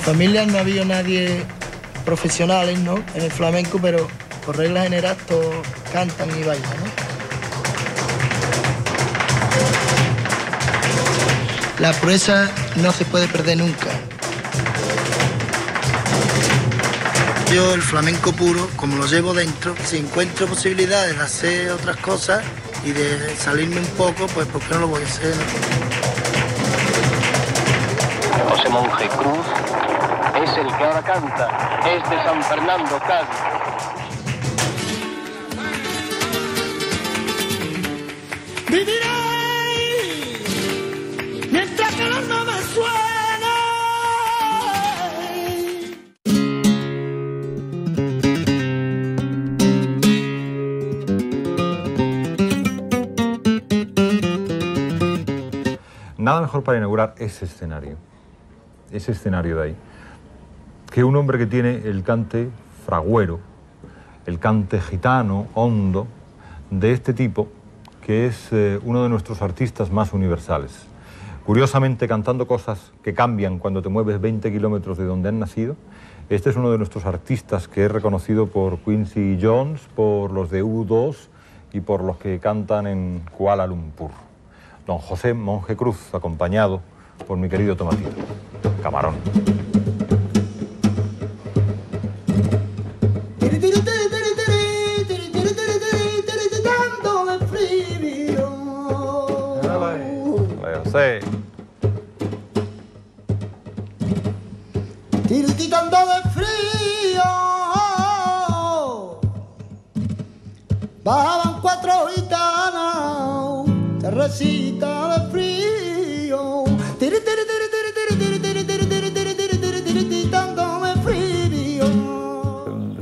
Familia no había nadie profesionales, ¿no? En el flamenco, pero por regla general todos cantan y bailan, ¿no? La pruesa no se puede perder nunca. Yo el flamenco puro, como lo llevo dentro, si encuentro posibilidades de hacer otras cosas y de salirme un poco, pues ¿por qué no lo voy a hacer? José Monje Cruz es el que ahora canta, es de San Fernando, Cádiz. Viviré mientras que el alma me suene. Nada mejor para inaugurar ese escenario, ese escenario de ahí, que un hombre que tiene el cante fragüero, el cante gitano, hondo, de este tipo, que es eh, uno de nuestros artistas más universales. Curiosamente, cantando cosas que cambian cuando te mueves 20 kilómetros de donde han nacido, este es uno de nuestros artistas que es reconocido por Quincy Jones, por los de U2 y por los que cantan en Kuala Lumpur. Don José Monje Cruz, acompañado por mi querido Tomatito. Camarón. José. Tirititando de frío. Bajaban cuatro gitanas, terrecita de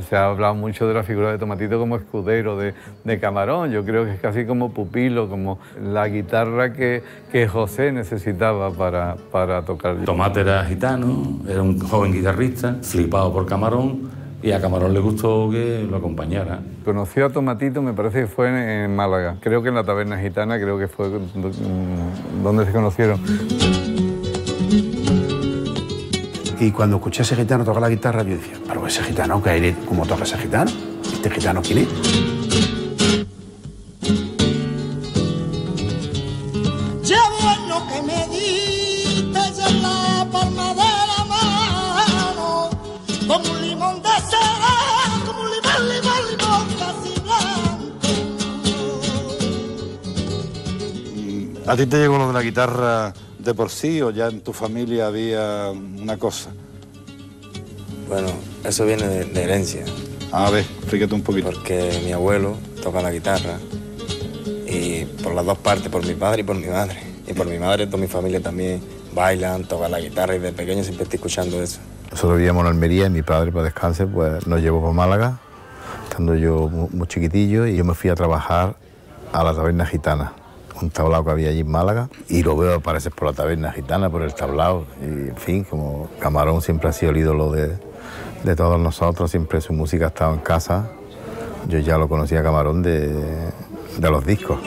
Se ha hablado mucho de la figura de Tomatito como escudero de, de Camarón. Yo creo que es casi como pupilo, como la guitarra que, que José necesitaba para, para tocar. Tomate era gitano, era un joven guitarrista, flipado por Camarón, y a Camarón le gustó que lo acompañara. Conoció a Tomatito, me parece que fue en, Málaga. Creo que en la taberna gitana, creo que fue mm, donde se conocieron y cuando escuché a ese gitano tocar la guitarra, yo decía, pero ese gitano, que aire, ¿cómo toca ese gitano? ¿Este gitano quién es? A ti te llegó lo de la guitarra de por sí o ya en tu familia había una cosa? Bueno, eso viene de, de herencia. A ver, explícate un poquito. Porque mi abuelo toca la guitarra y por las dos partes, por mi padre y por mi madre. Y por mi madre, toda mi familia también bailan, tocan la guitarra y de pequeño siempre estoy escuchando eso. Nosotros vivíamos en Almería y mi padre, para descanse, pues nos llevó por Málaga, estando yo mu- muy chiquitillo, y yo me fui a trabajar a la taberna gitana, un tablao que había allí en Málaga, y lo veo aparecer por la taberna gitana, por el tablao, y en fin, como Camarón siempre ha sido el ídolo de, de todos nosotros, siempre su música ha estado en casa, yo ya lo conocía Camarón de, de los discos.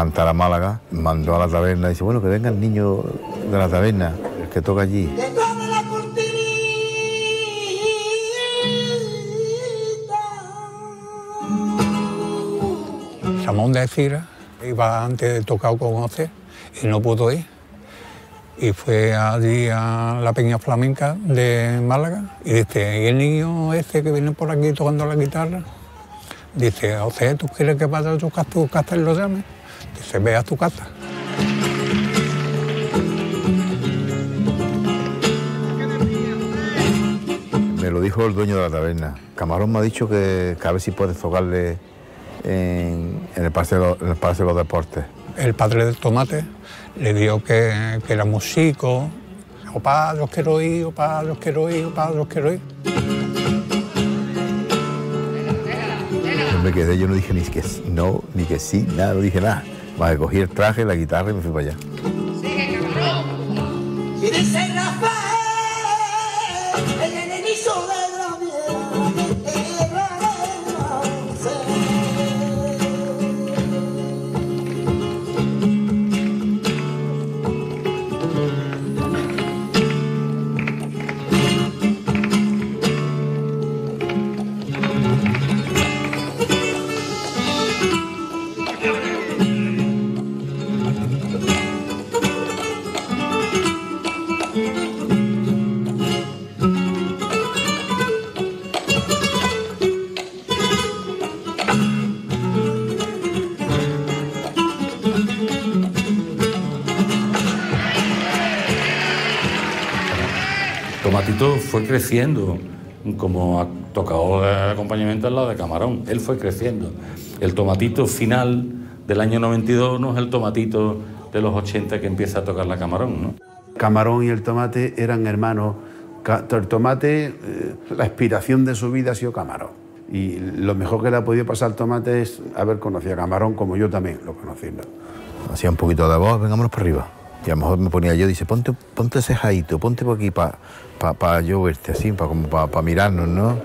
Cantar a Málaga, mandó a la taberna y dice, bueno, que venga el niño de la taberna, el que toca allí. Ramón de Cira iba antes de tocar con José y no pudo ir. Y fue allí a la Peña Flamenca de Málaga y dice, ¿y el niño este que viene por aquí tocando la guitarra? Dice, José, ¿tú quieres que vaya a tu casa, tu casa y lo llame? Dice, ve a tu casa. Me lo dijo el dueño de la taberna. Camarón me ha dicho que, que a ver si puedes tocarle en, en el Palacio de los, de Deportes. El padre del tomate le dijo que, que era músico. Opa, los quiero ir, opa, los quiero ir, opa, los quiero ir. Me quedé, yo no dije ni que no, ni que sí, nada, no dije nada. Más cogí el traje, la guitarra y me fui para allá. Tomatito fue creciendo como tocador de acompañamiento al lado de Camarón. Él fue creciendo. El tomatito final del año 92 no es el tomatito de los 80 que empieza a tocar la Camarón, ¿no? Camarón y el tomate eran hermanos. El tomate, eh, la inspiración de su vida ha sido Camarón. Y lo mejor que le ha podido pasar al tomate es haber conocido a Camarón como yo también lo conocí. ¿no? Hacía un poquito de voz, vengámonos para arriba. Y a lo mejor me ponía yo, dice, ponte, ponte ese jaito, ponte por aquí para pa, pa yo verte así, para como para mirarnos, ¿no?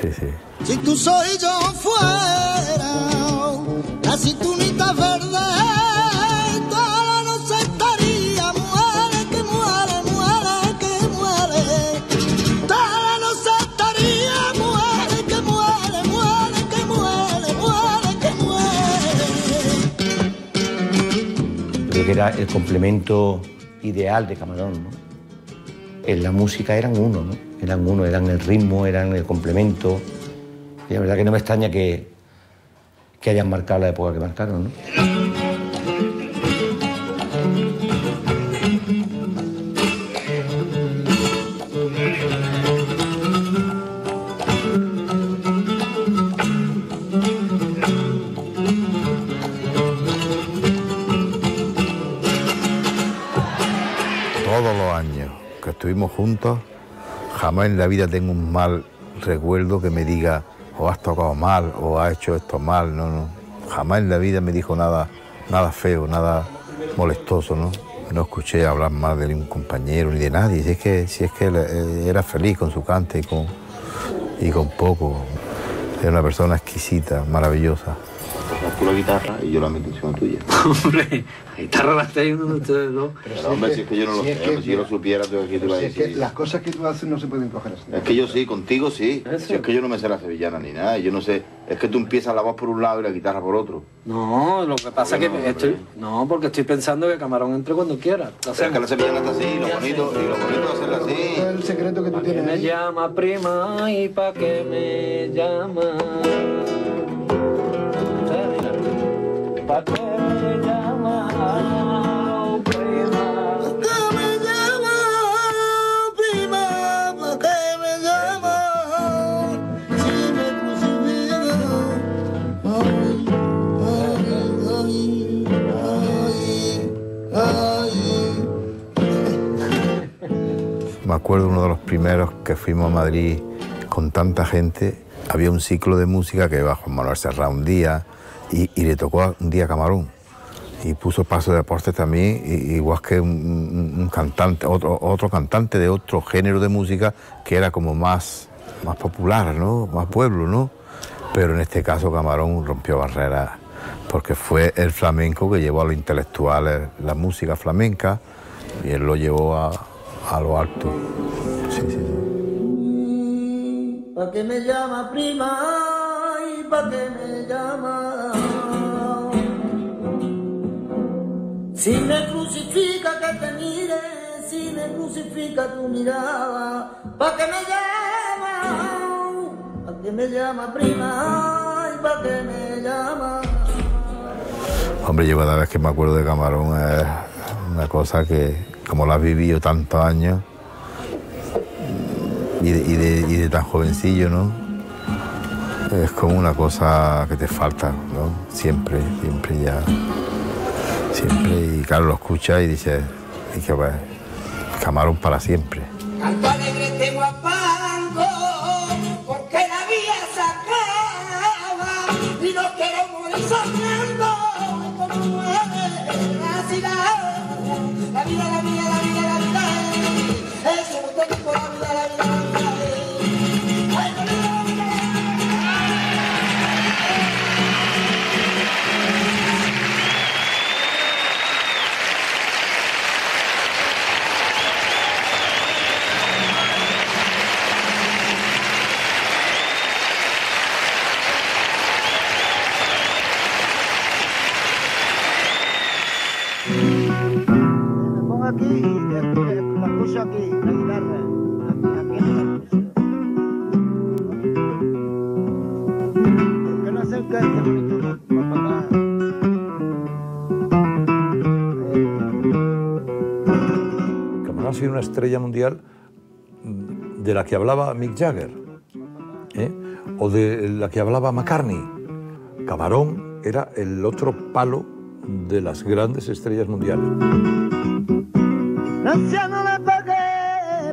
Sí, sí. Si tú soy yo fuera, la cinturita verde, que era el complemento ideal de Camarón. En la música eran uno, ¿no? Eran uno, eran el ritmo, eran el complemento. Y la verdad que no me extraña que, que hayan marcado la época que marcaron, ¿no? Estuvimos juntos, jamás en la vida tengo un mal recuerdo que me diga, o has tocado mal, o has hecho esto mal, no, no. Jamás en la vida me dijo nada, nada feo, nada molestoso, ¿no? No escuché hablar mal de ningún compañero ni de nadie. Si es que, si es que eh, era feliz con su cante y con, y con poco. Era una persona exquisita, maravillosa. tú la guitarra y yo la metición tuya. Hombre, la guitarra la estáis uno de ustedes dos. Pero hombre, si es que yo no lo sé, si yo lo supiera, tú aquí te iba a Si es que decir. las cosas que tú haces no se pueden coger así. Es que yo sí, contigo sí. Si es que yo no me sé la sevillana ni nada. Yo no sé. Es que tú empiezas la voz por un lado y la guitarra por otro. No, lo que pasa es que no, estoy. No, porque estoy pensando que Camarón entre cuando quiera. O sea, que la sevillana está así, lo bonito, y lo bonito es hacerla así. el secreto que tú ¿Para qué me llama prima y para qué me llama? ¿Para qué acuerdo uno de los primeros que fuimos a Madrid con tanta gente. Había un ciclo de música que iba Juan Manuel Serra un día y, y le tocó un día Camarón. Y puso paso de deporte también, igual que un- un cantante, otro, otro cantante de otro género de música que era como más, más popular, ¿no? Más pueblo, ¿no? Pero en este caso Camarón rompió barreras porque fue el flamenco que llevó a los intelectuales la música flamenca y él lo llevó a, a lo alto. Sí, sí, sí. ¿Pa' qué me llama prima? ¿Y pa' qué me llama? Si me crucifica que te mire, si me crucifica tu mirada, ¿pa' qué me llama? ¿Pa' qué me llama prima? ¿Y pa' qué me llama? Hombre, yo cada vez que me acuerdo de Camarón es una cosa que, como lo has vivido tantos años y de, tan jovencillo, ¿no? Es como una cosa que te falta, ¿no? Siempre, siempre ya. Siempre. Y claro, lo escuchas y dices, y que, pues, Camarón para siempre. Eso sido una estrella mundial mm, de la que hablaba Mick Jagger, ¿eh? o de la que hablaba McCartney. Camarón era el otro palo de las grandes estrellas mundiales. Le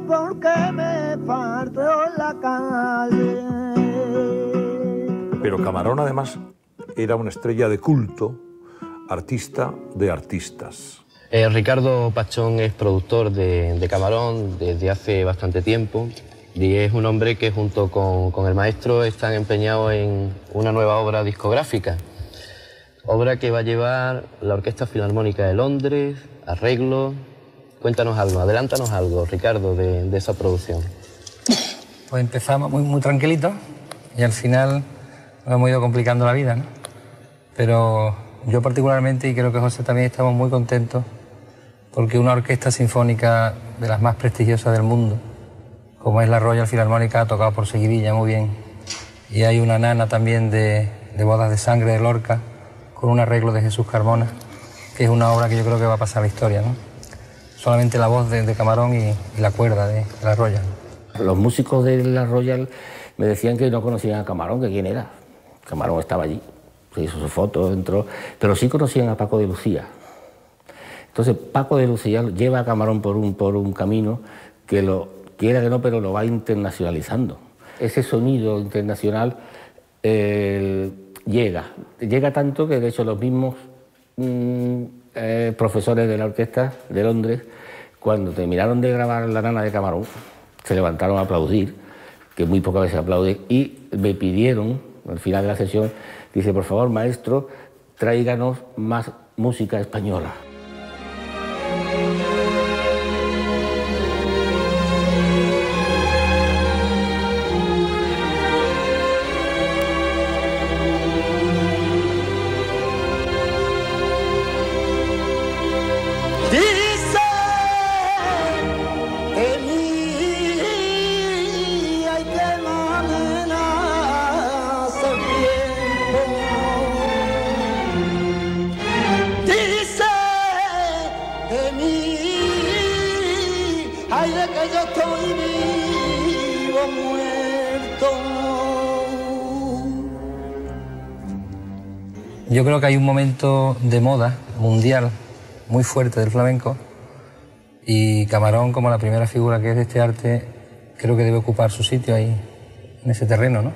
porque me la calle. Pero Camarón además era una estrella de culto, artista de artistas. Eh, Ricardo Pachón es productor de, Camarón desde hace bastante tiempo y es un hombre que junto con, con el maestro están empeñados en una nueva obra discográfica. Obra que va a llevar la Orquesta Filarmónica de Londres, arreglos. Cuéntanos algo, adelántanos algo, Ricardo, de, de esa producción. Pues empezamos muy, muy tranquilitos y al final nos hemos ido complicando la vida, ¿no? Pero yo particularmente, y creo que José también, estamos muy contentos porque una orquesta sinfónica de las más prestigiosas del mundo, como es la Royal Filarmónica, ha tocado por seguidilla muy bien. Y hay una nana también de, Bodas de Sangre de Lorca, con un arreglo de Jesús Carmona, que es una obra que yo creo que va a pasar a la historia, ¿no? Solamente la voz de, Camarón y, y la cuerda de, de la Royal. Los músicos de la Royal me decían que no conocían a Camarón, que quién era. Camarón estaba allí, se hizo su foto, entró, pero sí conocían a Paco de Lucía. Entonces Paco de Lucía lleva a Camarón por un, camino que lo quiera que no, pero lo va internacionalizando. Ese sonido internacional eh, llega, llega tanto que de hecho los mismos mm, eh, profesores de la orquesta de Londres, cuando terminaron de grabar La Nana de Camarón, se levantaron a aplaudir, que muy pocas veces aplauden, y me pidieron, al final de la sesión, dice, por favor, maestro, tráiganos más música española. Creo que hay un momento de moda mundial muy fuerte del flamenco y Camarón, como la primera figura que es de este arte, creo que debe ocupar su sitio ahí, en ese terreno, ¿no?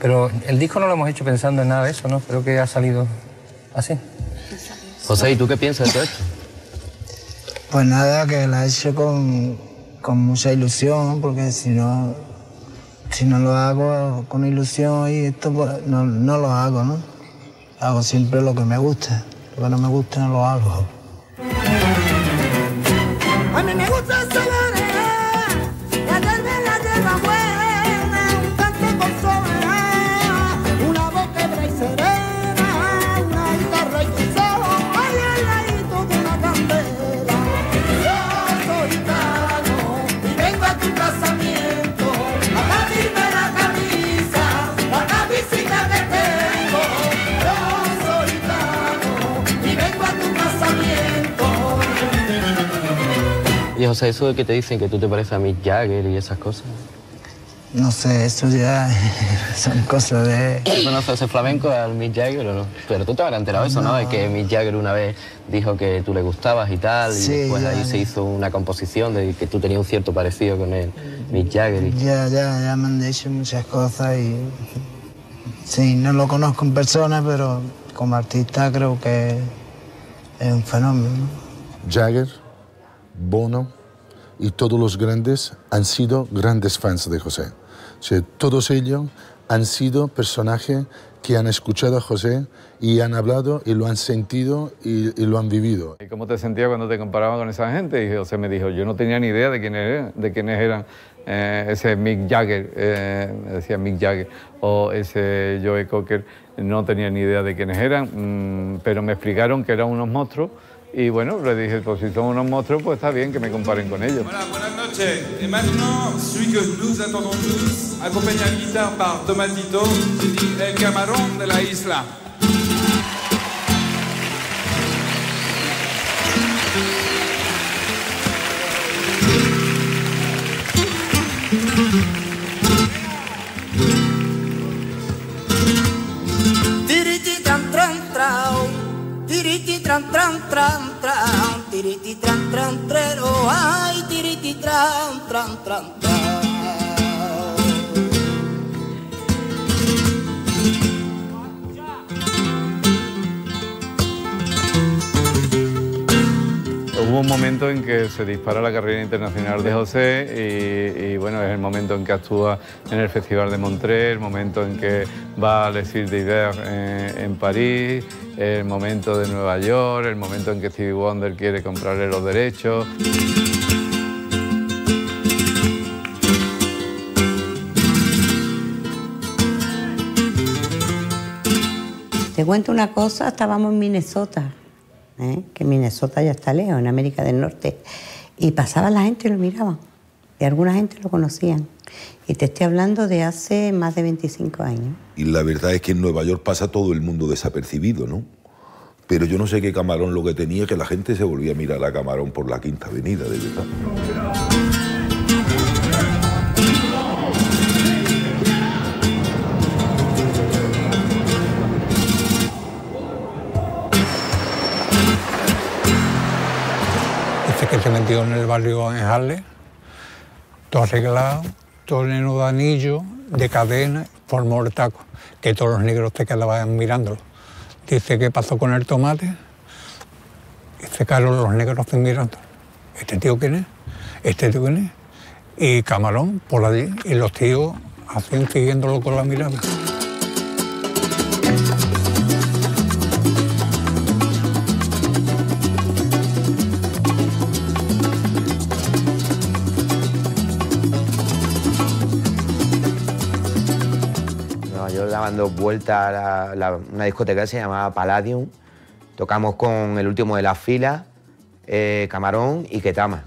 Pero el disco no lo hemos hecho pensando en nada de eso, ¿no? Creo que ha salido así. José, ¿y tú qué piensas de todo esto? Pues nada, que la he hecho con, con mucha ilusión, porque si no, si no lo hago con ilusión y esto, pues no, no lo hago, ¿no? Hago siempre lo que me gusta. Lo que no me gusta no lo hago. Y José, eso de que te dicen que tú te pareces a Mick Jagger y esas cosas. No sé, eso ya son cosas de... ¿Tú conoces ese flamenco al Mick Jagger o no? Pero tú te habrás enterado de eso, ¿no? De que Mick Jagger una vez dijo que tú le gustabas y tal, y Sí, después ya, ahí ya. se hizo una composición de que tú tenías un cierto parecido con el Mick Jagger. y- Ya, ya, ya me han dicho muchas cosas y... Sí, no lo conozco en persona, pero como artista creo que es un fenómeno. ¿no? Jagger, Bono y todos los grandes han sido grandes fans de José. O todos ellos han sido personajes que han escuchado a José y han hablado y lo han sentido y, lo han vivido. ¿Y cómo te sentías cuando te comparaba con esa gente? Y José me dijo, yo no tenía ni idea de quiénes eran, de quiénes eran eh, ese Mick Jagger, eh, decía Mick Jagger, o ese Joe Cocker, no tenía ni idea de quiénes eran, mm, pero me explicaron que eran unos monstruos y bueno, le dije, pues si son unos monstruos, pues está bien que me comparen con ellos. Buenas noches. Et maintenant, celui que nous attendons tous, accompagné à la guitare par Tomatito, El Camarón de la Isla. Tiriti tran tran tran tran, tiriti tran tran trero, ay, tiriti tran tran tran Hubo un momento en que se dispara la carrera internacional de José y, bueno, es el momento en que actúa en el Festival de Montreux, el momento en que va a decir de ideas en, en París, el momento de Nueva York, el momento en que Stevie Wonder quiere comprarle los derechos. Te cuento una cosa, estábamos en Minnesota, ¿eh? que Minnesota ya está lejos, en América del Norte, y pasaba la gente y lo miraban, y alguna gente lo conocían. Y te estoy hablando de hace más de 25 años. Y la verdad es que en Nueva York pasa todo el mundo desapercibido, ¿no? Pero yo no sé qué camarón lo que tenía, que la gente se volvía a mirar a camarón por la Quinta Avenida, de verdad. Que se metió en el barrio en Harlem, todo arreglado, todo lleno de anillos, de cadenas, formó el taco, que todos los negros te quedaban mirándolo. Dice, ¿qué pasó con el tomate? Dice, claro, los negros te mirando. ¿Este tío quién es? ¿Este tío quién es? Y Camarón por allí, y los tíos hacían siguiéndolo con la mirada. Dos vueltas a la- la- una discoteca que se llamaba Palladium. Tocamos con el último de las filas, eh, Camarón y Ketama.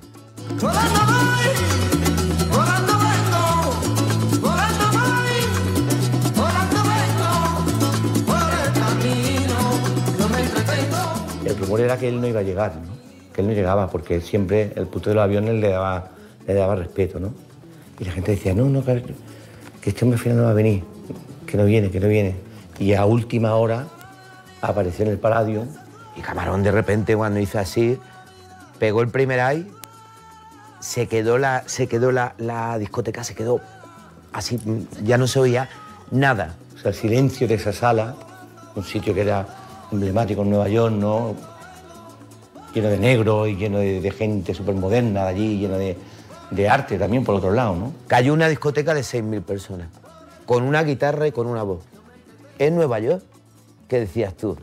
El rumor era que él no iba a llegar, ¿no? que él no llegaba, porque siempre el puto de los aviones le daba, le daba respeto, ¿no? Y la gente decía, no, no, que, este hombre al final no va a venir, que no viene, que no viene. Y a última hora apareció en el Palladium y Camarón de repente cuando hizo así, pegó el primer ay, se quedó la, se quedó la, la discoteca, se quedó así, ya no se oía nada. O sea, el silencio de esa sala, un sitio que era emblemático en Nueva York, ¿no? Lleno de negro y lleno de, gente súper moderna de allí, lleno de, de arte también por otro lado, ¿no? Cayó una discoteca de 6.000 personas, con una guitarra y con una voz. En Nueva York, ¿qué decías tú?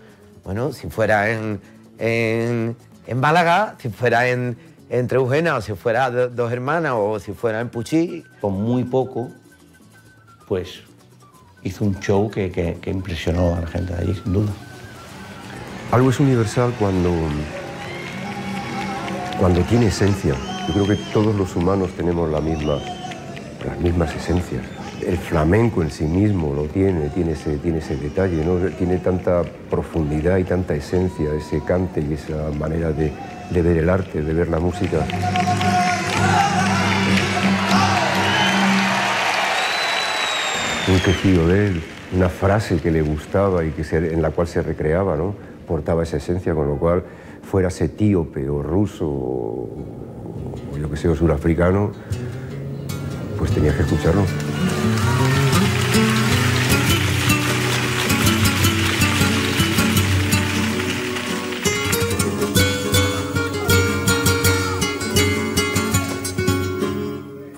Bueno, si fuera en, en, en Málaga, si fuera en, en Treujena, o si fuera do- dos hermanas, o si fuera en Puchí, con muy poco, pues hizo un show que, que- que impresionó a la gente de allí, sin duda. Algo es universal cuando, cuando tiene esencia. Yo creo que todos los humanos tenemos la misma, las mismas esencias. El flamenco en sí mismo lo tiene, tiene ese, tiene ese detalle, ¿no? tiene tanta profundidad y tanta esencia ese cante y esa manera de, de ver el arte, de ver la música. Un quejido de él, una frase que le gustaba y que se- en la cual se recreaba, ¿no? portaba esa esencia, con lo cual fuera etíope o ruso o, o yo que sé, o surafricano, pues tenías que escucharlo.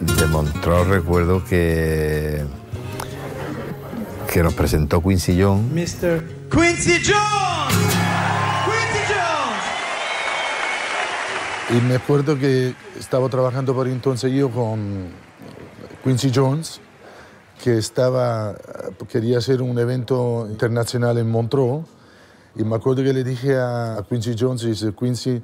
De Montreal recuerdo que que nos presentó Quincy Jones. Mr. Quincy Jones. Quincy Jones. Y me acuerdo que estaba trabajando por entonces yo con Quincy Jones, que estaba, quería hacer un evento internacional en Montreux. Y me acuerdo que le dije a, a Quincy Jones, y dice, Quincy,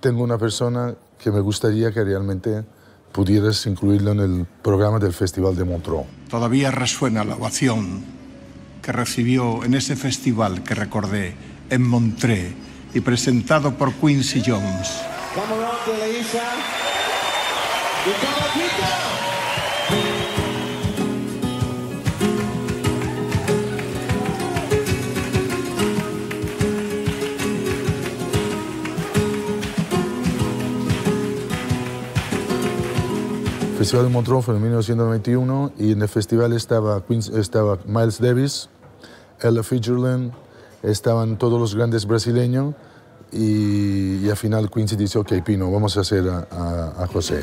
tengo una persona que me gustaría que realmente pudieras incluirlo en el programa del Festival de Montreux. Todavía resuena la ovación que recibió en ese festival que recordé en Montreux y presentado por Quincy Jones. Festival de Montreux fue en 1991 y en el festival estaba, estaba Miles Davis, Ella Fitzgerald, estaban todos los grandes brasileños y, y al final Quincy dice, ok, Pino, vamos a hacer a, José.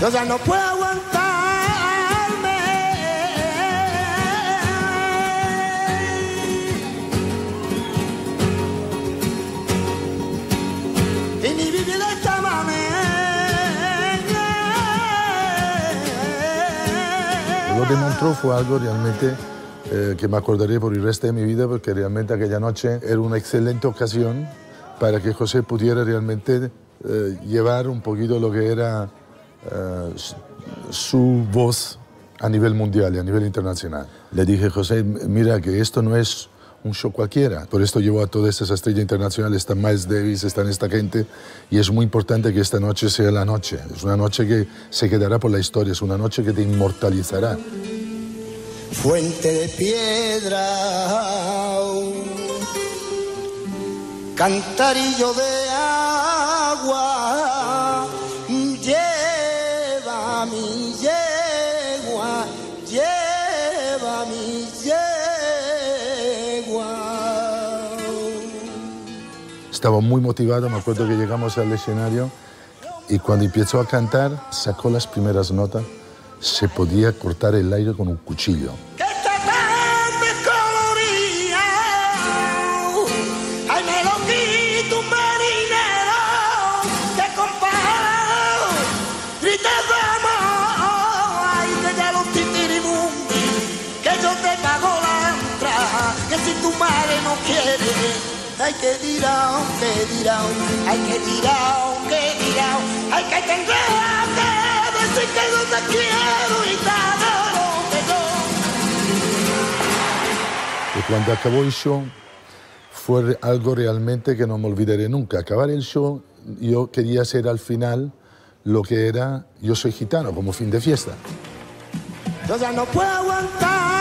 Yo ya no de Montreux fue algo realmente eh, que me acordaré por el resto de mi vida porque realmente aquella noche era una excelente ocasión para que José pudiera realmente eh, llevar un poquito lo que era eh, su voz a nivel mundial y a nivel internacional. Le dije, José, mira que esto no es un show cualquiera. Por esto llevo a todas esas estrellas internacionales, está Miles Davis, están esta gente, y es muy importante que esta noche sea la noche. Es una noche que se quedará por la historia, es una noche que te inmortalizará. Fuente de piedra. Cantarillo de agua. Estaba muy motivado, me acuerdo que llegamos al escenario y cuando empezó a cantar, sacó las primeras notas, se podía cortar el aire con un cuchillo. Ay, que dirá, que dirá, ay, que dirá, que dirá, ay, que tendré que decir que yo te quiero y te adoro, que. Y cuando acabó el show, fue algo realmente que no me olvidaré nunca. Acabar el show, yo quería hacer al final lo que era Yo soy gitano, como fin de fiesta. Yo ya no puedo aguantarme.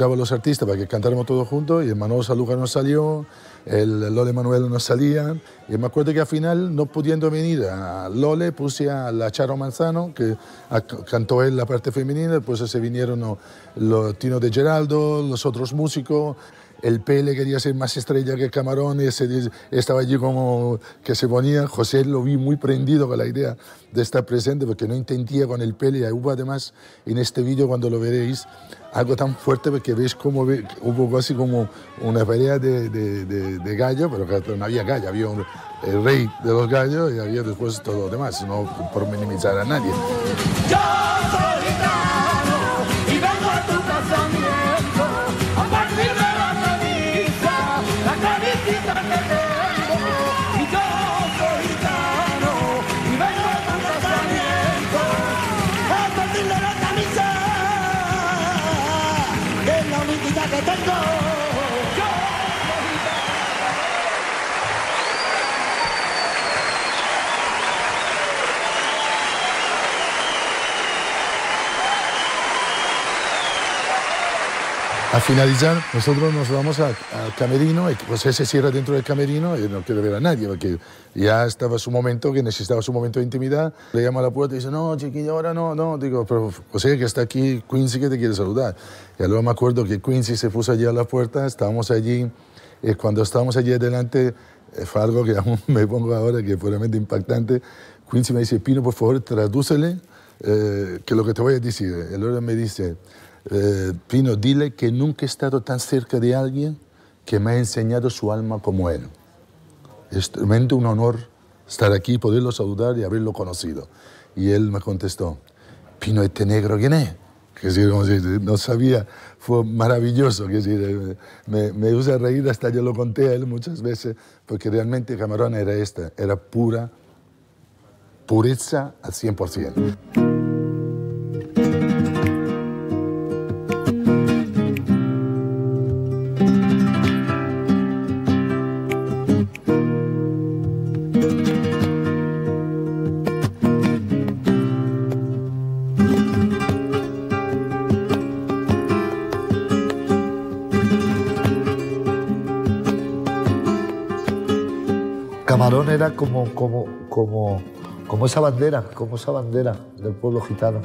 Buscaba los artistas para que cantáramos todos juntos y el Manolo Saluga no salió, el Lole Manuel no salía. Y me acuerdo que al final, no pudiendo venir a Lole, puse a la Charo Manzano, que cantó él la parte femenina, después se vinieron ¿no? los Tino de Geraldo, los otros músicos. El Pele quería ser más estrella que di- estaba allí como que se ponía. José lo vi muy prendido con la idea de estar presente porque no entendía con el Pele. Y hubo además en este vídeo, cuando lo veréis, algo tan fuerte porque veis cómo ve- hubo casi como una pelea de, de, de- de gallo, pero no había gallo, había un- el rey de los gallos y había después todo lo demás, no por minimizar a nadie. Al finalizar, nosotros nos vamos al camerino José se cierra dentro del camerino y no quiere ver a nadie porque ya estaba su momento, que necesitaba su momento de intimidad. Le llama a la puerta y dice, no, chiquillo, ahora no, no. Digo, pero José, que está aquí, Quincy, que te quiere saludar. Y luego me acuerdo que Quincy se puso allí a la puerta, estábamos allí, y cuando estábamos allí adelante, eh, fue algo que aún me pongo ahora, que fue realmente impactante. Quincy me dice, Pino, por favor, tradúcele eh, que lo que te voy a decir. El hombre me dice, eh, Pino, dile que nunca he estado tan cerca de alguien que me ha enseñado su alma como él. Es realmente un honor estar aquí, poderlo saludar y haberlo conocido. Y él me contestó, Pino, este negro, ¿quién es? No sabía, fue maravilloso. Eh, me, me usa reír, hasta yo lo conté a él muchas veces, porque realmente Camarón era esta, era pura, pureza al 100%. Como, como, como, como esa bandera, como esa bandera del pueblo gitano,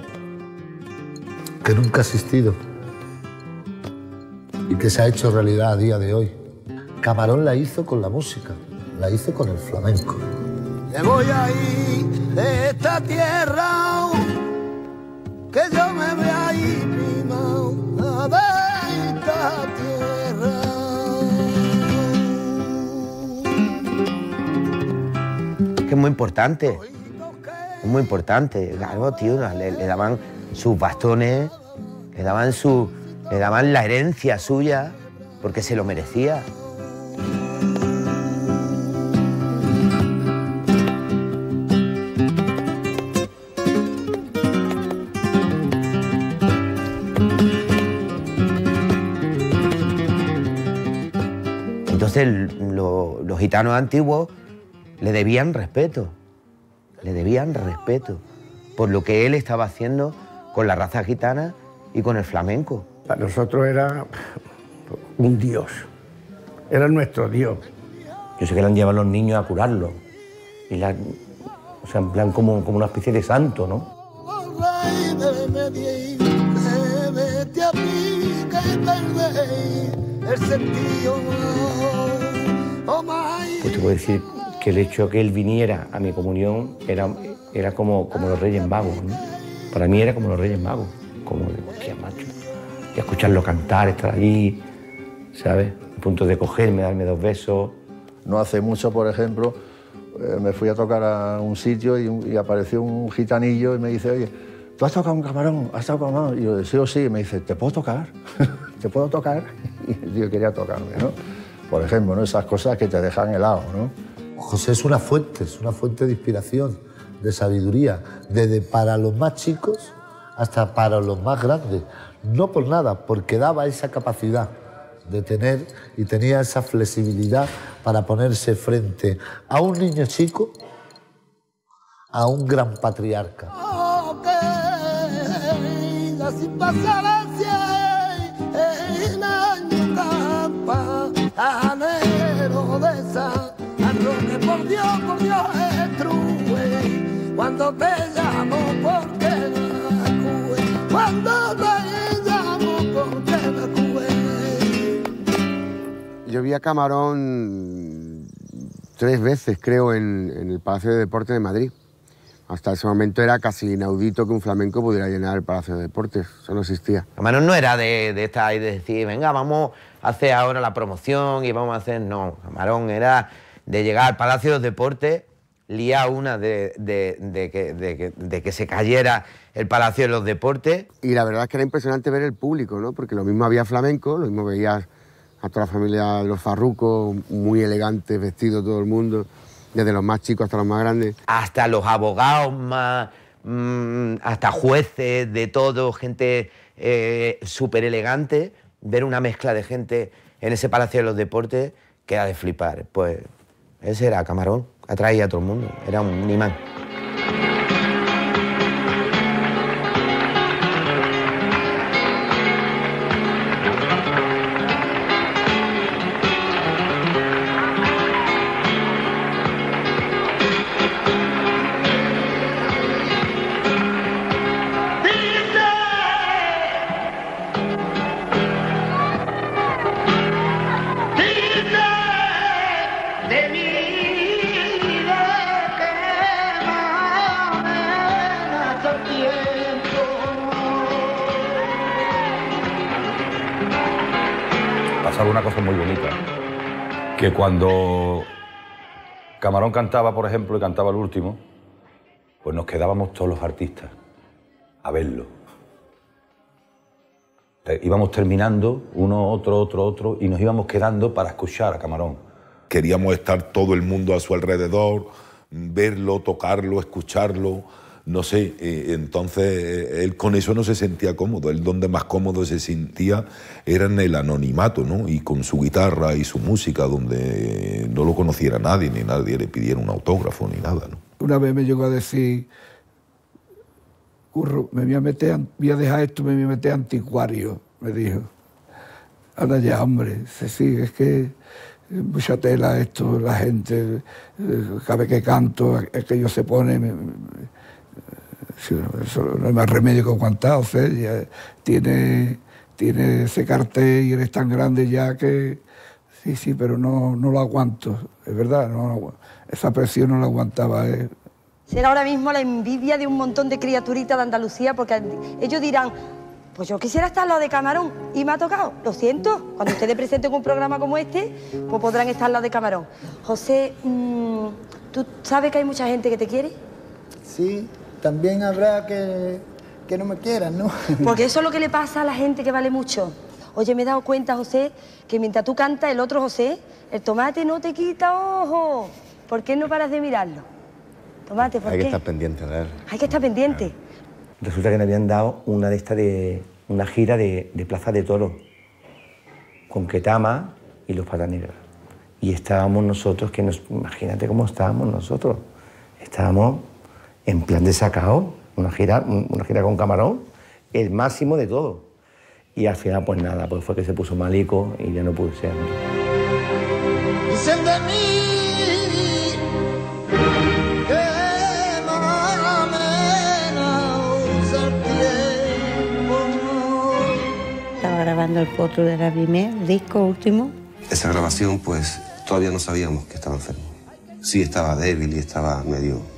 que nunca ha existido y que se ha hecho realidad a día de hoy. Camarón la hizo con la música, la hizo con el flamenco. Me voy a de esta tierra, que yo me voy a es muy importante. Es muy importante. Claro, tío, le, le daban sus bastones, le daban, su, le daban la herencia suya, porque se lo merecía. Entonces lo- los gitanos antiguos le debían respeto, le debían respeto por lo que él estaba haciendo con la raza gitana y con el flamenco. Para nosotros era un dios, era nuestro dios. Yo sé que le han llevado a los niños a curarlo. Y la, o sea, en plan como, como una especie de santo, ¿no? Pues te puedo decir que el hecho de que él viniera a mi comunión era, era como, como los Reyes Magos, ¿no? Para mí era como los Reyes Magos, como de, hostia, macho. Y escucharlo cantar, estar allí, ¿sabes? A punto de cogerme, darme dos besos. No hace mucho, por ejemplo, eh, me fui a tocar a un sitio y, y apareció un gitanillo y me dice, oye, ¿tú has tocado un camarón? ¿Has tocado un camarón? Y yo, sí o sí. Y me dice, ¿te puedo tocar? ¿Te puedo tocar? Y yo quería tocarme, ¿no? Por ejemplo, ¿no? esas cosas que te dejan helado, ¿no? José es una fuente, es una fuente de inspiración, de sabiduría, desde para los más chicos hasta para los más grandes. No por nada, porque daba esa capacidad de tener y tenía esa flexibilidad para ponerse frente a un niño chico, a un gran patriarca. Oh, cuando te llamo porque me acude, cuando te llamo porque me acude. Yo vi a Camarón tres veces, creo, en, en el Palacio de Deportes de Madrid. Hasta ese momento era casi inaudito que un flamenco pudiera llenar el Palacio de Deportes. Eso no existía. Camarón no era de, de estar ahí de decir, venga, vamos a hacer ahora la promoción y vamos a hacer. No, Camarón era de llegar al Palacio de Deportes, liar una de, de- de que, de que- de que se cayera el Palacio de los Deportes. Y la verdad es que era impresionante ver el público, ¿no? Porque lo mismo había flamenco, lo mismo veías a toda la familia de los farrucos, muy elegantes, vestidos todo el mundo, desde los más chicos hasta los más grandes. hasta los abogados más, mm, hasta jueces, de todo, gente eh, súper elegante, ver una mezcla de gente en ese Palacio de los Deportes queda de flipar. Pues ese era Camarón, atraía a todo el mundo, era un imán. Que cuando Camarón cantaba, por ejemplo, y cantaba el último, pues nos quedábamos todos los artistas a verlo. Íbamos terminando, uno, otro, otro, otro, y nos íbamos quedando para escuchar a Camarón. Queríamos estar todo el mundo a su alrededor, verlo, tocarlo, escucharlo, no sé. eh, entonces eh, él con eso no se sentía cómodo. Él donde más cómodo se sentía era en el anonimato, ¿no? Y con su guitarra y su música, donde no lo conociera nadie, ni nadie le pidiera un autógrafo ni nada, ¿no? Una vez me llegó a decir, Curro, me voy a meter, voy a dejar esto, me voy a meter anticuario, me dijo. Anda ya, hombre. Dice, sí, es que eh, mucha tela esto, la gente, cada vez que canto, aquello se pone, no hay más remedio que aguantar, o sea, ya tiene, tiene ese cartel y eres tan grande ya que, sí, sí, pero no, no lo aguanto, es verdad, no, esa presión no la aguantaba. eh. Será ahora mismo la envidia de un montón de criaturitas de Andalucía porque ellos dirán, pues yo quisiera estar al lado de Camarón y me ha tocado. Lo siento, cuando ustedes presenten un programa como este, pues podrán estar al lado de Camarón. José, mm, ¿tú sabes que hay mucha gente que te quiere? Sí, también habrá que, que no me quieran, ¿no? Porque eso es lo que le pasa a la gente que vale mucho. Oye, me he dado cuenta, José, que mientras tú cantas, el otro José, el tomate no te quita ojo. ¿Por qué no paras de mirarlo? Tomate, ¿por Hay que estar pendiente de él. Hay que estar pendiente. Resulta que me habían dado una de estas de una gira de, de Plaza de Toros con Ketama y los Patas Negras. Y estábamos nosotros, que nos, imagínate cómo estábamos nosotros. Estábamos en plan de sacao, una gira, una gira con camarón, el máximo de todo. Y al final, pues nada, pues fue que se puso malico y ya no pude ser. Dicen de mí que mamena usa el tiempo. Estaba grabando el potro de la primer disco último. Esa grabación, pues todavía no sabíamos que estaba enfermo. Sí estaba débil y estaba medio...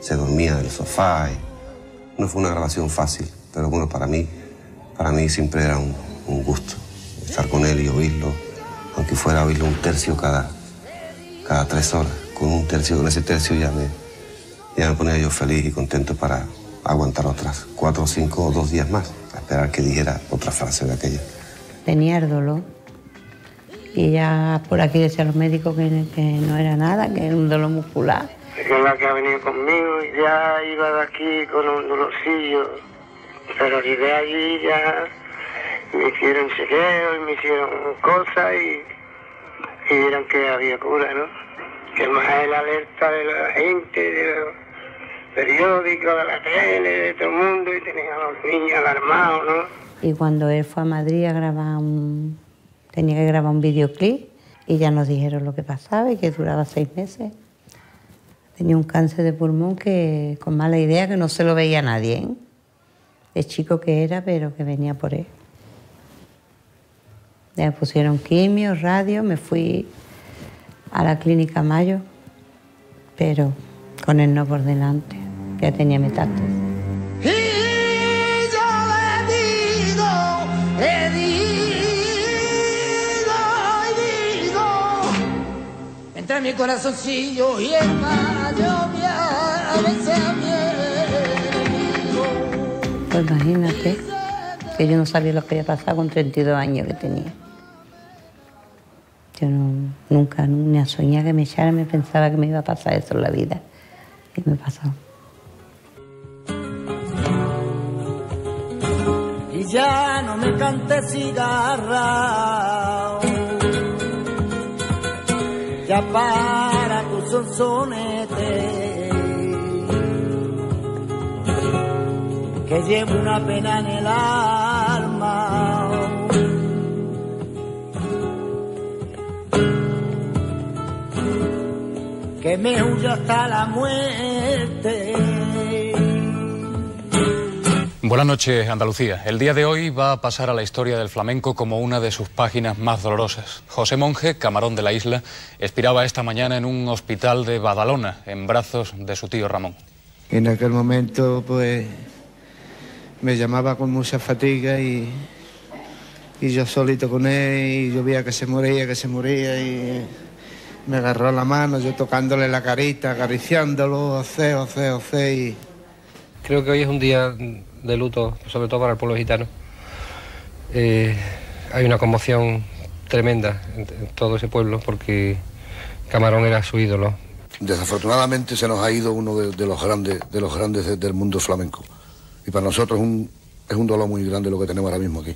Se dormía en el sofá. y no fue una grabación fácil, pero bueno, para mí, para mí siempre era un, un gusto estar con él y oírlo, aunque fuera oírlo un tercio cada, cada tres horas. Con un tercio, con ese tercio ya me, ya me ponía yo feliz y contento para aguantar otras cuatro, cinco o dos días más, a esperar que dijera otra frase de aquella. Tenía el dolor. Y ya por aquí decían los médicos que, que no era nada, que era un dolor muscular. La que ha venido conmigo y ya iba de aquí con un dolorcillo. Pero llegué allí ya me hicieron chequeo y me hicieron cosas y, y vieron que había cura, ¿no? Que más es la alerta de la gente, de los periódicos, de la tele, de todo el mundo y tenían a los niños alarmados, ¿no? Y cuando él fue a Madrid a grabar un... tenía que grabar un videoclip y ya nos dijeron lo que pasaba y que duraba seis meses. Tenía un cáncer de pulmón que con mala idea que no se lo veía nadie, ¿eh? De chico que era, pero que venía por él. Me pusieron quimio, radio, me fui a la clínica Mayo, pero con el no por delante. Ya tenía metástasis. Mi corazoncillo y el mayo Pues imagínate que yo no sabía lo que había pasado con 32 años que tenía. Yo no- nunca, ni a soñar que me echara, me pensaba que me iba a pasar eso en la vida. Y me pasó. y ya no me cante cigarra. Ya para tu sonsonete, que llevo una pena en el alma. Que me huye hasta la muerte. Buenas noches, Andalucía. El día de hoy va a pasar a la historia del flamenco como una de sus páginas más dolorosas. José Monje, camarón de la isla, expiraba esta mañana en un hospital de Badalona, en brazos de su tío Ramón. En aquel momento, pues, me llamaba con mucha fatiga y, y yo solito con él y yo veía que se moría, que se moría y me agarró la mano, yo tocándole la carita, acariciándolo, hace, hace, hace y... Creo que hoy es un día de luto, sobre todo para el pueblo gitano. Eh, hay una conmoción tremenda en, en todo ese pueblo porque Camarón era su ídolo. Desafortunadamente se nos ha ido uno de, de los grandes, de los grandes de- del mundo flamenco. Y para nosotros es un, es un dolor muy grande lo que tenemos ahora mismo aquí.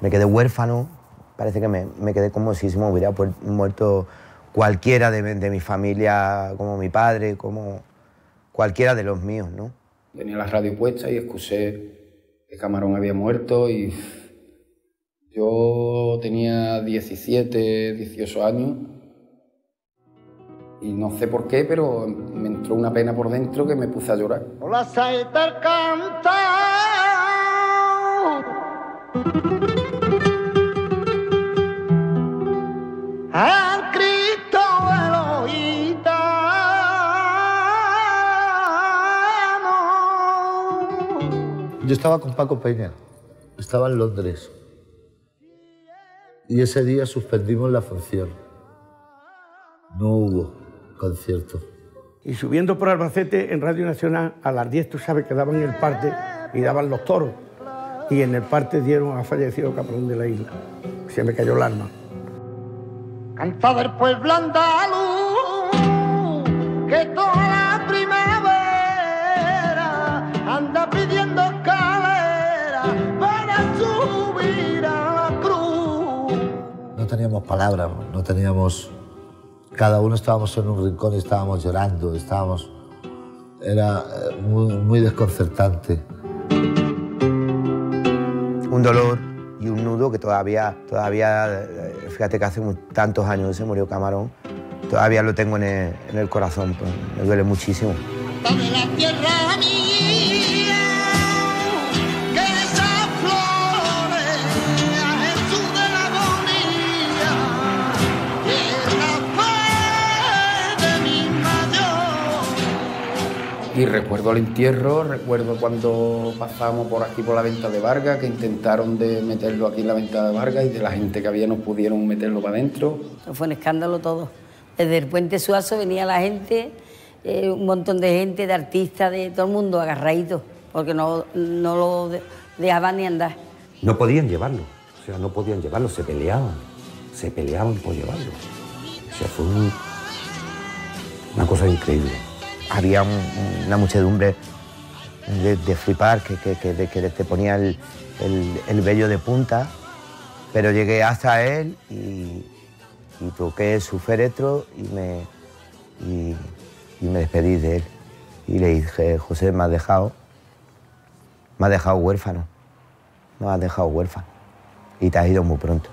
Me quedé huérfano, parece que me, me quedé como si se me hubiera muerto cualquiera de, mi- de mi familia, como mi padre, como cualquiera de los míos, ¿no? Tenía la radio puesta y escuché que Camarón había muerto y yo tenía 17, 18 años y no sé por qué, pero me entró una pena por dentro que me puse a llorar. La saeta canta. Al Cristo. Yo estaba con Paco Peña, estaba en Londres. Y ese día suspendimos la función. No hubo concierto. Y subiendo por Albacete en Radio Nacional, a las 10 tú sabes que daban el parte y daban los toros. Y en el parte dieron a fallecido Camarón de la Isla. Se me cayó el alma. Canta del pueblo andaluz que toda la primavera anda pidiendo escalera para subir a la cruz. No teníamos palabras, no teníamos... Cada uno estábamos en un rincón y estábamos llorando, estábamos... Era eh, muy, muy desconcertante. Un dolor y un nudo que todavía, todavía, eh, fíjate que hace tantos años se murió Camarón, todavía lo tengo en el, en el corazón, pues, me duele muchísimo. la tierra Y recuerdo el entierro, recuerdo cuando pasamos por aquí por la venta de Vargas, que intentaron de meterlo aquí en la venta de Vargas y de la gente que había no pudieron meterlo para adentro. Fue un escándalo todo. Desde el puente Suazo venía la gente, eh, un montón de gente, de artistas, de todo el mundo agarradito, porque no, no lo de- dejaban ni andar. No podían llevarlo, o sea, no podían llevarlo, se peleaban, se peleaban por llevarlo. O sea, fue un- una cosa increíble. Había un- una muchedumbre de, flipar que, que, que- te ponía el, el- el vello de punta, pero llegué hasta él y, toqué su féretro y me, y me despedí de él. Y le dije, José, me has dejado, me has dejado huérfano, me has dejado huérfano y te has ido muy pronto.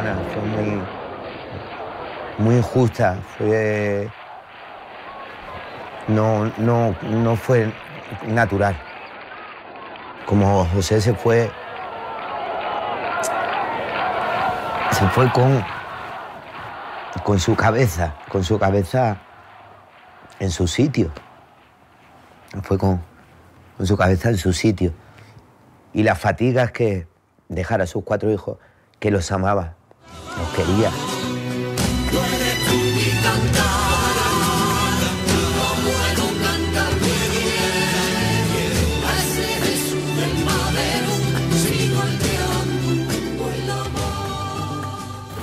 Fue muy, muy injusta, fue, no, no, no fue natural. Como José se fue, se fue con, con su cabeza, con su cabeza en su sitio. Fue con, con su cabeza en su sitio. Y la fatiga es que dejar a sus cuatro hijos, que los amaba, los quería.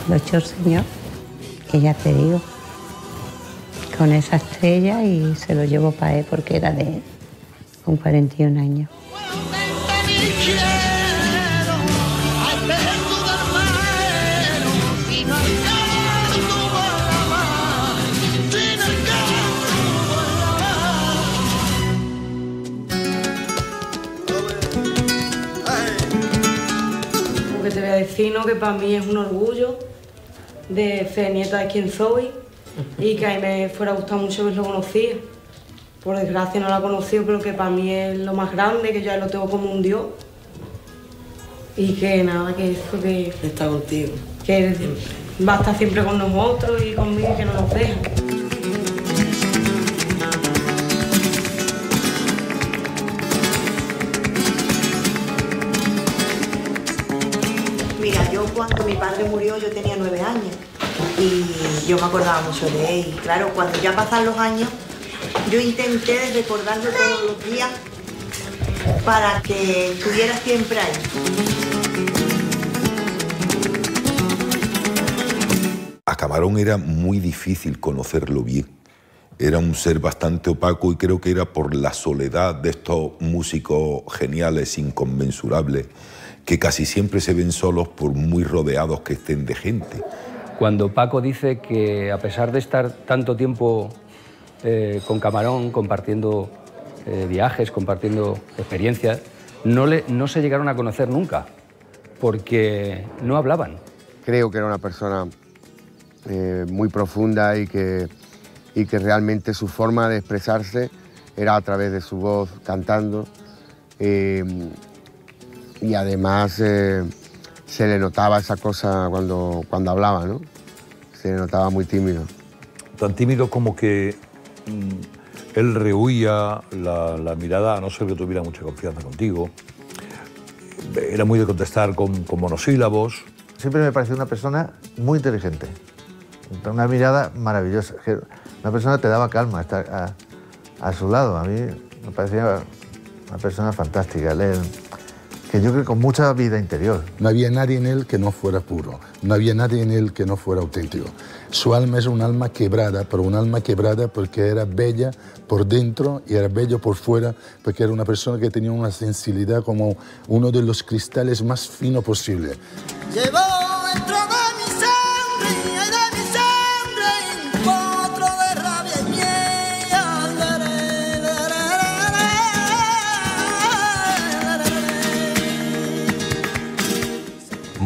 Lo echó el Señor, que ya te digo, con esa estrella y se lo llevó para él porque era de él, con 41 años. Vecinos, que para mí es un orgullo, de fe nieta de quien soy, y que a mí me fuera gustado mucho haberlo conocido. Por desgracia no lo ha conocido, pero que para mí es lo más grande, que yo lo tengo como un dios. Y que nada, que eso que... Está contigo. Que va a estar siempre con nosotros y conmigo y que no nos deja. Cuando mi padre murió yo tenía nueve años y yo me acordaba mucho de él. Y claro, cuando ya pasan los años, yo intenté recordarlo todos los días para que estuviera siempre ahí. A Camarón era muy difícil conocerlo bien. Era un ser bastante opaco y creo que era por la soledad de estos músicos geniales, inconmensurables, que casi siempre se ven solos por muy rodeados que estén de gente. Cuando Paco dice que a pesar de estar tanto tiempo eh, con Camarón, compartiendo eh, viajes, compartiendo experiencias, no, le, no se llegaron a conocer nunca, porque no hablaban. Creo que era una persona eh, muy profunda y que, y que realmente su forma de expresarse era a través de su voz cantando. eh, y además eh, se le notaba esa cosa cuando, cuando hablaba, ¿no? Se le notaba muy tímido. Tan tímido como que mm, él rehuía la, la mirada, a no ser que tuviera mucha confianza contigo. Era muy de contestar con, con monosílabos. Siempre me pareció una persona muy inteligente, una mirada maravillosa. Una persona que te daba calma estar a, a su lado. A mí me parecía una persona fantástica. Él, que yo creo que con mucha vida interior. No había nadie en él que no fuera puro, no había nadie en él que no fuera auténtico. Su alma es un alma quebrada, pero un alma quebrada porque era bella por dentro y era bello por fuera, porque era una persona que tenía una sensibilidad como uno de los cristales más finos posible. Llevo dentro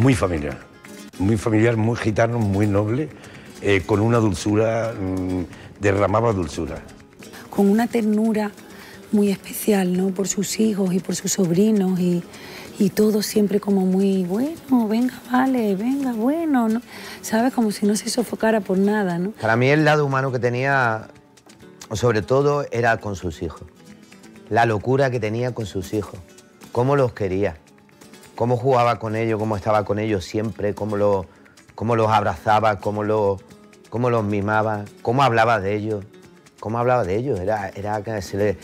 Muy familiar, muy familiar, muy gitano, muy noble, eh, con una dulzura, mm, derramaba dulzura. con una ternura muy especial, ¿no? Por sus hijos y por sus sobrinos y, y todo siempre como muy bueno, venga, vale, venga, bueno, ¿no? ¿Sabes? Como si no se sofocara por nada, ¿no? Para mí el lado humano que tenía, sobre todo, era con sus hijos. La locura que tenía con sus hijos. Cómo los quería. Cómo jugaba con ellos, cómo estaba con ellos siempre, cómo, lo- cómo los abrazaba, cómo, lo- cómo los mimaba, cómo hablaba de ellos. Cómo hablaba de ellos. Era, era que se le,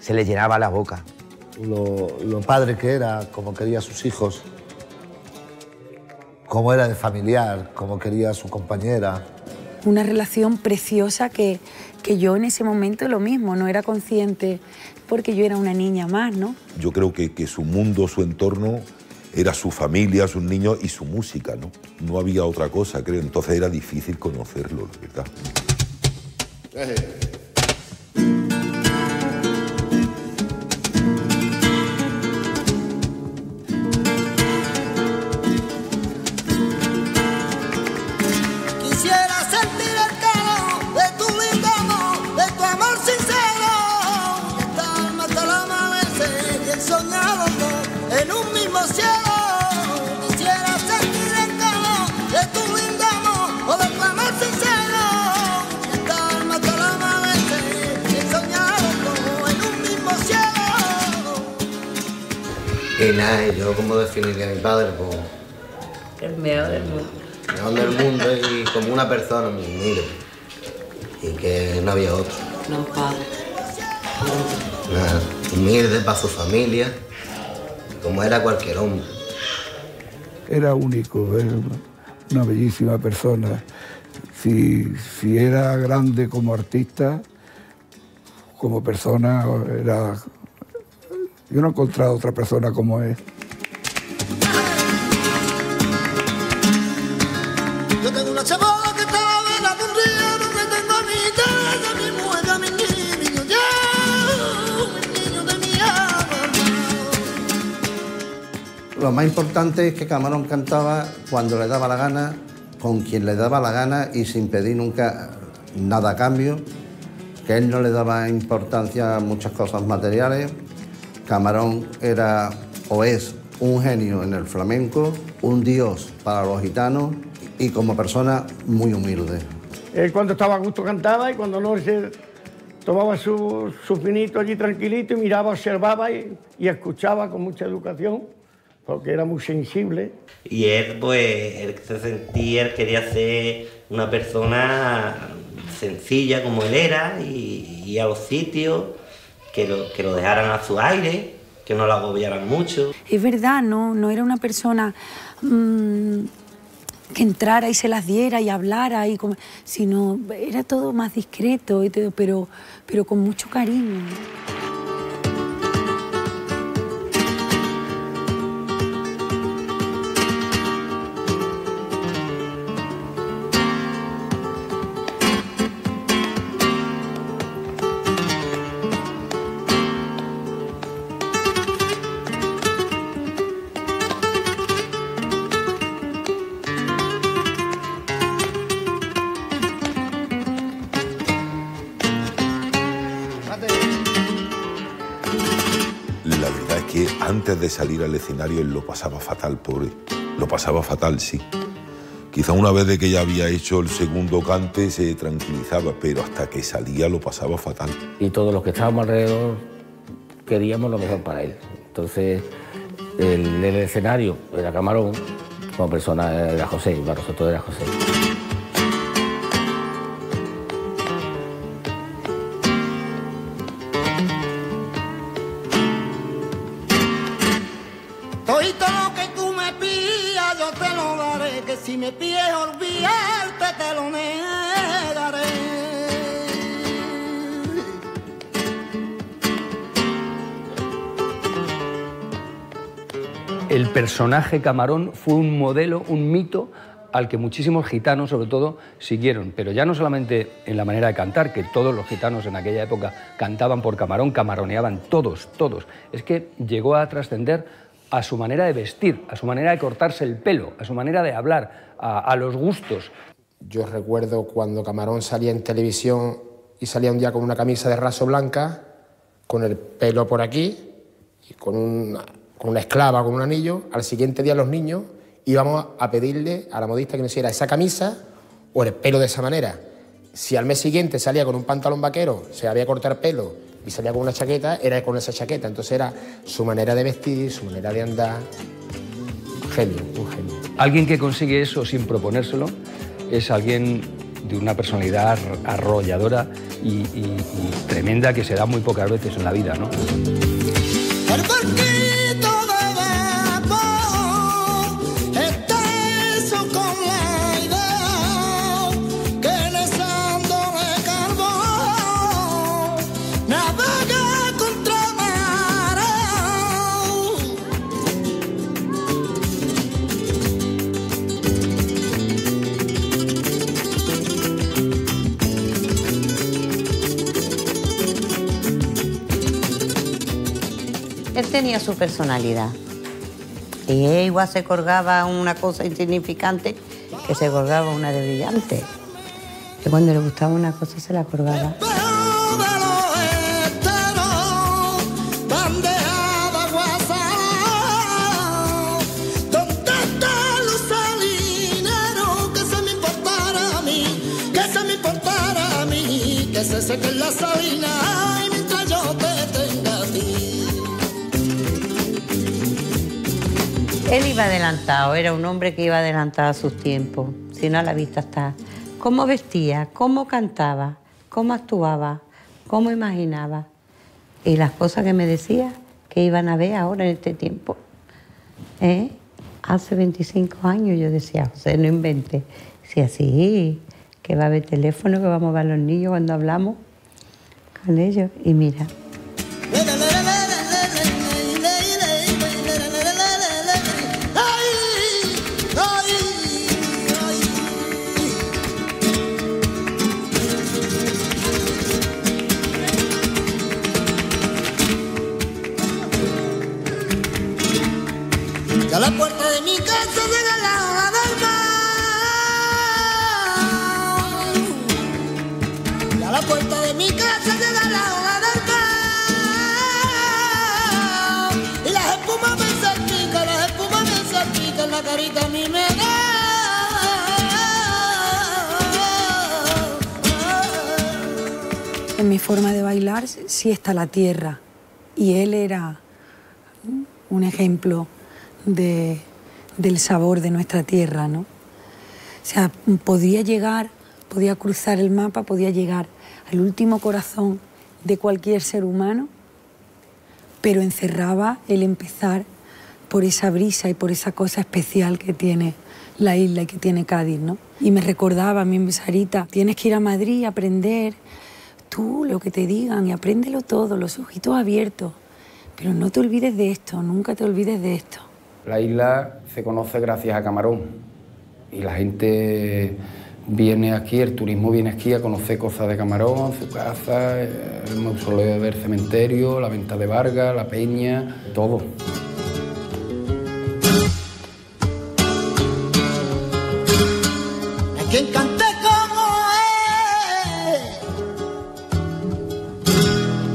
se le llenaba la boca. Lo, lo padre que era, cómo quería a sus hijos, cómo era de familiar, cómo quería a su compañera. Una relación preciosa que, que yo en ese momento lo mismo, no era consciente porque yo era una niña más, ¿no? Yo creo que, que su mundo, su entorno, era su familia, sus niños y su música, ¿no? No había otra cosa, creo. Entonces era difícil conocerlo, la verdad. Y nada, yo como definiría a mi padre, pues El mejor del mundo. mejor del mundo y como una persona humilde. Y que no había otro. No, padre. Nada, humilde para su familia, como era cualquier hombre. Era único, era una, una bellísima persona. Si, si era grande como artista, como persona, era... Yo no he encontrado otra persona como él. Yo tengo una chavala que está a la vera de un río donde tengo a mi tía, a mi mujer, a mi niño, yo, mi niño de mi alma. lo más importante es que Camarón cantaba cuando le daba la gana, con quien le daba la gana y sin pedir nunca nada a cambio, que él no le daba importancia a muchas cosas materiales. Camarón era o es un genio en el flamenco, un dios para los gitanos y como persona muy humilde. Él cuando estaba a gusto cantaba y cuando no se tomaba su, su finito allí tranquilito y miraba, observaba y, y escuchaba con mucha educación, porque era muy sensible. Y él, pues, él se sentía, él quería ser una persona sencilla como él era y, y a los sitios, que lo, que lo dejaran a su aire, que no lo agobiaran mucho. Es verdad, no, no era una persona mm, que entrara y se las diera y hablara, y como- sino era todo más discreto, y todo, pero, pero con mucho cariño. La verdad es que antes de salir al escenario él lo pasaba fatal, pobre. Lo pasaba fatal, sí. Quizá una vez de que ya había hecho el segundo cante se tranquilizaba, pero hasta que salía lo pasaba fatal. y todos los que estábamos alrededor queríamos lo mejor para él. Entonces, el, en el escenario era Camarón, como persona era José, y para nosotros era José. Personaje Camarón fue un modelo, un mito al que muchísimos gitanos, sobre todo, siguieron. Pero ya no solamente en la manera de cantar, que todos los gitanos en aquella época cantaban por Camarón, camaroneaban todos, todos. Es que llegó a trascender a su manera de vestir, a su manera de cortarse el pelo, a su manera de hablar, a, a los gustos. Yo recuerdo cuando Camarón salía en televisión y salía un día con una camisa de raso blanca, con el pelo por aquí y con una, con una esclava, con un anillo. Al siguiente día los niños íbamos a pedirle a la modista que nos hiciera esa camisa o el pelo de esa manera. Si al mes siguiente salía con un pantalón vaquero, se había cortado el pelo y salía con una chaqueta, era con esa chaqueta. Entonces era su manera de vestir, su manera de andar. Genio, un genio. Alguien que consigue eso sin proponérselo es alguien de una personalidad ar- arrolladora y, y- y tremenda que se da muy pocas veces en la vida, ¿no? Navega contra Él tenía su personalidad. Y igual se colgaba una cosa insignificante que se colgaba una de brillante. Que cuando le gustaba una cosa se la colgaba. Mí, que se sequen las salinas ay, mientras yo te tenga a ti. Él iba adelantado, era un hombre que iba adelantado a sus tiempos. Si no, a la vista está. Cómo vestía, cómo cantaba, cómo actuaba, cómo imaginaba. Y las cosas que me decía que iban a ver ahora en este tiempo. ¿Eh? Hace 25 años yo decía, José, no invente. Si así, que va a haber teléfono, que vamos a ver los niños cuando hablamos con ellos. Y mira, En mi forma de bailar sí está la tierra y él era un ejemplo de, del sabor de nuestra tierra, ¿no? O sea, podía llegar, podía cruzar el mapa, podía llegar al último corazón de cualquier ser humano, pero encerraba el empezar por esa brisa y por esa cosa especial que tiene la isla y que tiene Cádiz, ¿no? Y me recordaba a mí, Sarita, tienes que ir a Madrid a aprender tú lo que te digan y apréndelo todo, los ojitos abiertos. Pero no te olvides de esto, nunca te olvides de esto. La isla se conoce gracias a Camarón y la gente viene aquí, el turismo viene aquí a conocer cosas de Camarón, su casa, el mausoleo del cementerio, la venta de Vargas, la peña, todo. Quien cante como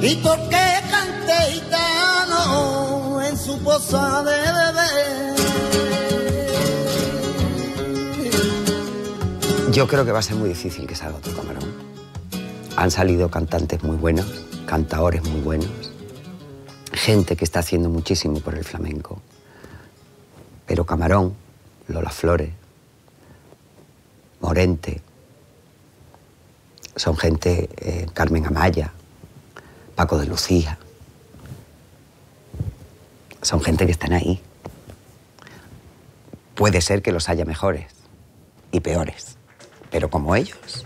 él y toque cante gitano en su posada de bebé. Yo creo que va a ser muy difícil que salga otro camarón. Han salido cantantes muy buenos, cantadores muy buenos, gente que está haciendo muchísimo por el flamenco. Pero Camarón, Lola Flores, Morente, son gente, eh, Carmen Amaya, Paco de Lucía, son gente que están ahí. Puede ser que los haya mejores y peores, pero como ellos.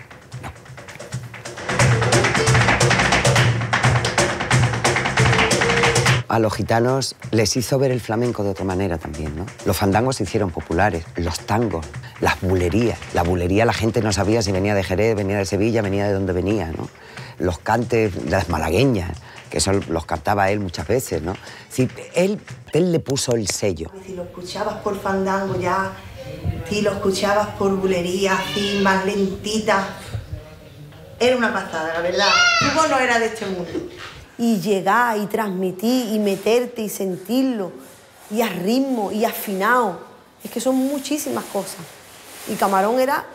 A los gitanos les hizo ver el flamenco de otra manera también, ¿no? Los fandangos se hicieron populares, los tangos, las bulerías. La bulería la gente no sabía si venía de Jerez, venía de Sevilla, venía de dónde venía, ¿no? Los cantes, las malagueñas, que eso los cantaba él muchas veces, ¿no? Sí, él, él le puso el sello. Si lo escuchabas por fandango ya, si lo escuchabas por bulería, así más lentita, era una pasada, la verdad. Hugo no era de este mundo. y llegar y transmitir y meterte y sentirlo y a ritmo y afinado. Es que son muchísimas cosas. Y Camarón era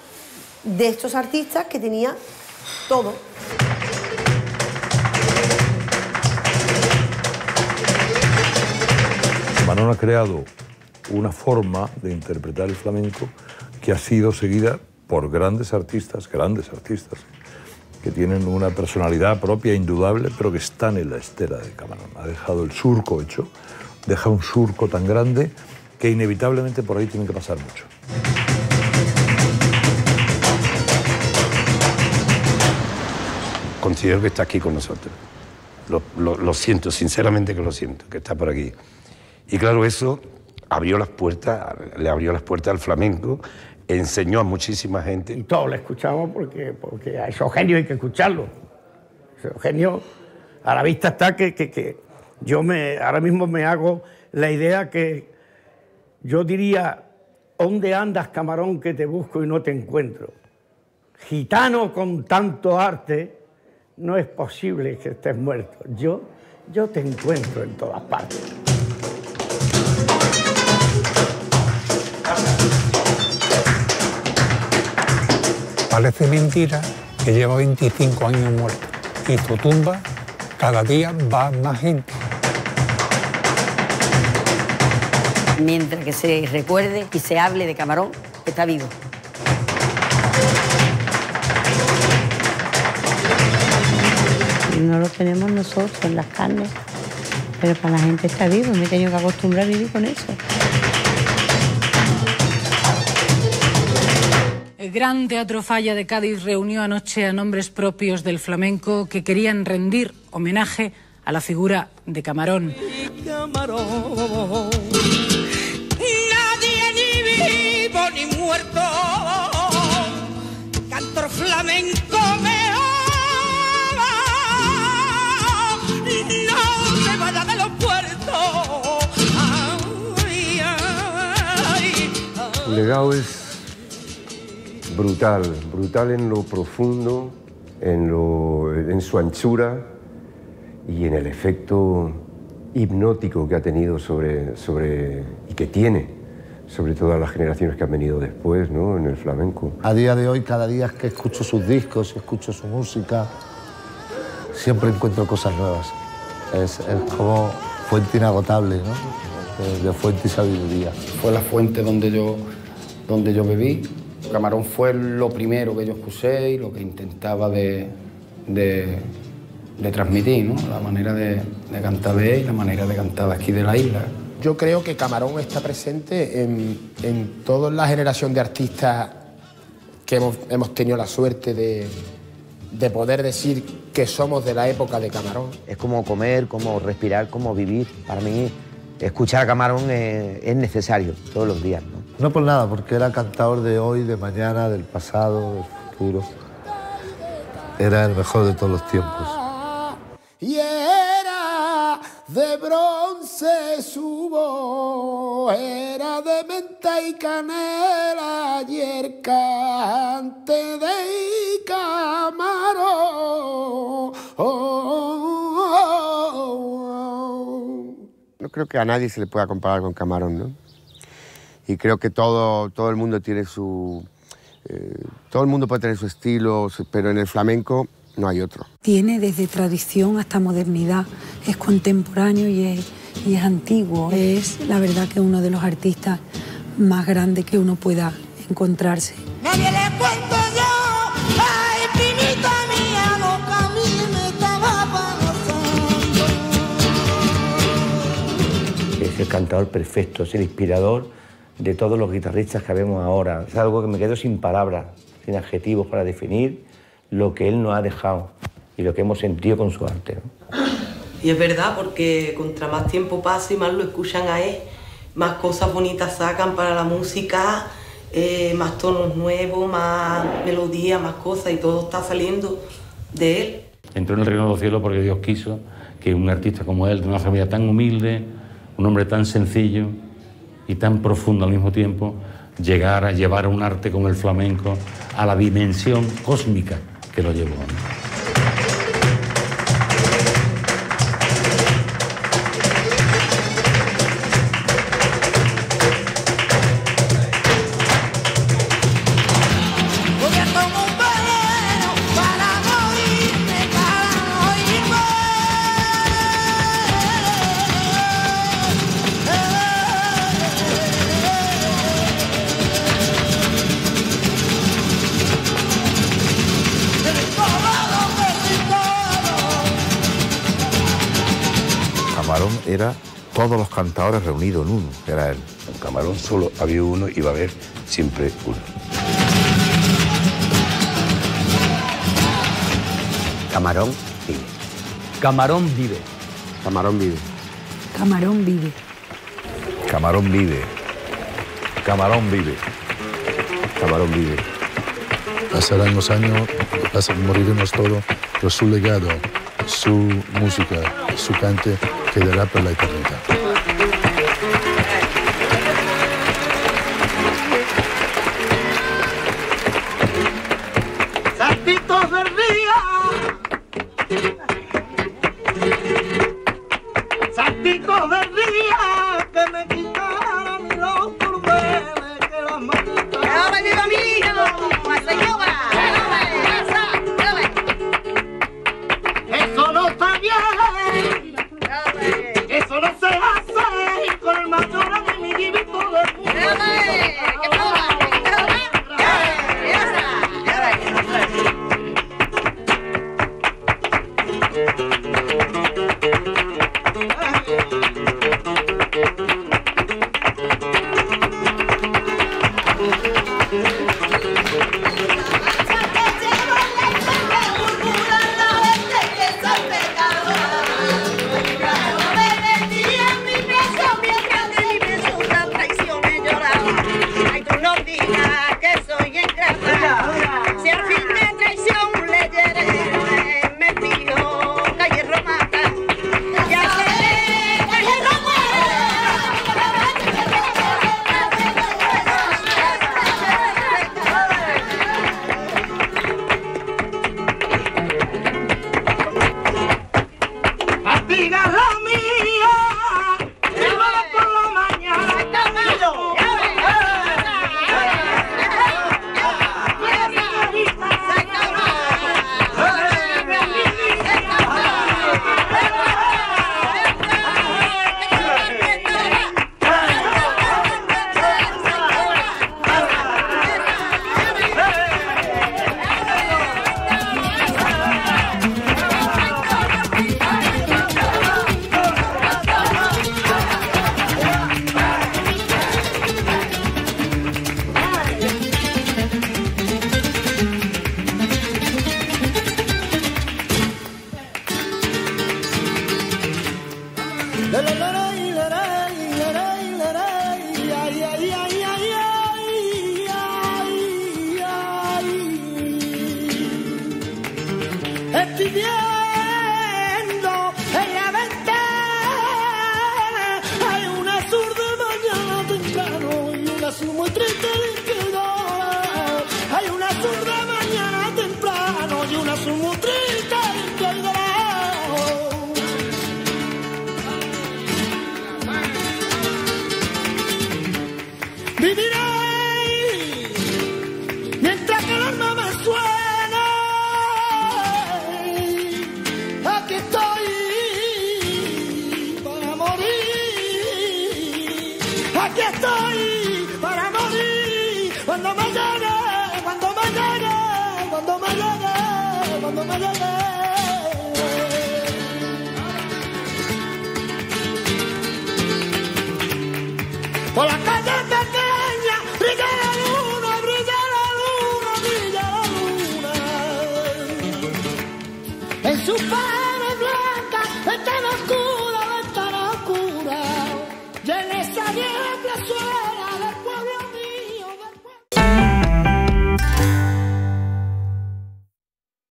de estos artistas que tenía todo. Manon ha creado una forma de interpretar el flamenco que ha sido seguida por grandes artistas, grandes artistas, que tienen una personalidad propia indudable, pero que están en la estera de Camarón. Ha dejado el surco hecho, deja un surco tan grande que inevitablemente por ahí tiene que pasar mucho. Considero que está aquí con nosotros. Lo, lo- lo siento, sinceramente que lo siento, que está por aquí. Y claro, eso abrió las puertas, le abrió las puertas al flamenco, enseñó a muchísima gente. Y todos le escuchamos porque, porque a esos genios hay que escucharlos. Esos genios, a la vista está que, que- que yo me, ahora mismo me hago la idea que yo diría, ¿dónde andas, camarón, que te busco y no te encuentro? Gitano con tanto arte, no es posible que estés muerto. Yo, yo te encuentro en todas partes. Parece mentira que lleva 25 años muerto y tu tumba cada día va más gente. Mientras que se recuerde y se hable de Camarón, está vivo. No lo tenemos nosotros en las carnes, pero para la gente está vivo. Me he tenido que acostumbrar a vivir con eso. El Gran Teatro Falla de Cádiz reunió anoche a nombres propios del flamenco que querían rendir homenaje a la figura de Camarón. Camarón. Nadie ni vivo ni muerto, cantor flamenco me legado es brutal, brutal en lo profundo en, lo- en su anchura y en el efecto hipnótico que ha tenido sobre, sobre, y que tiene sobre todas las generaciones que han venido después ¿no? en el flamenco. A día de hoy, cada día que escucho sus discos, escucho su música, siempre encuentro cosas nuevas. Es, es como fuente inagotable, ¿no? De, de fuente y sabiduría. Fue la fuente donde yo, donde yo bebí. Camarón fue lo primero que yo escuché y lo que intentaba de, de, de transmitir, ¿no? La manera de, de cantar de él y la manera de cantar aquí de la isla. Yo creo que Camarón está presente en, en toda la generación de artistas que hemos, hemos tenido la suerte de, de poder decir que somos de la época de Camarón. Es como comer, como respirar, como vivir. Para mí, escuchar a Camarón es, es necesario todos los días. ¿no? No por nada, porque era cantador de hoy, de mañana, del pasado, del futuro. Era el mejor de todos los tiempos. y era de bronce su voz, era de menta y canela y el cante de camarón. No creo que a nadie se le pueda comparar con Camarón, ¿no? Y creo que todo, todo el mundo tiene su... eh, todo el mundo puede tener su estilo, pero en el flamenco no hay otro. Tiene desde tradición hasta modernidad, es contemporáneo y es, y es antiguo. Es la verdad que uno de los artistas más grandes que uno pueda encontrarse. Nadie le cuento yo, ay, primita mía, lo que a mí me estaba pasando. Es el cantador perfecto, es el inspirador de todos los guitarristas que vemos ahora. Es algo que me quedo sin palabras, sin adjetivos para definir lo que él nos ha dejado y lo que hemos sentido con su arte. ¿no? Y es verdad, porque contra más tiempo pasa y más lo escuchan a él, más cosas bonitas sacan para la música, eh, más tonos nuevos, más melodías, más cosas, y todo está saliendo de él. Entró en el reino de los cielos porque Dios quiso que un artista como él, de una familia tan humilde, un hombre tan sencillo y tan profundo al mismo tiempo, llegara a llevar un arte como el flamenco a la dimensión cósmica que lo llevó. ¿no? Todos los cantadores reunidos en uno, era él. En Camarón solo había uno y va a haber siempre uno. Camarón vive. Camarón vive. Camarón vive. Camarón vive. Camarón vive. Camarón vive. Camarón vive. Pasarán los años, moriremos todos, pero su legado, su música, su cante quedará por la eternidad.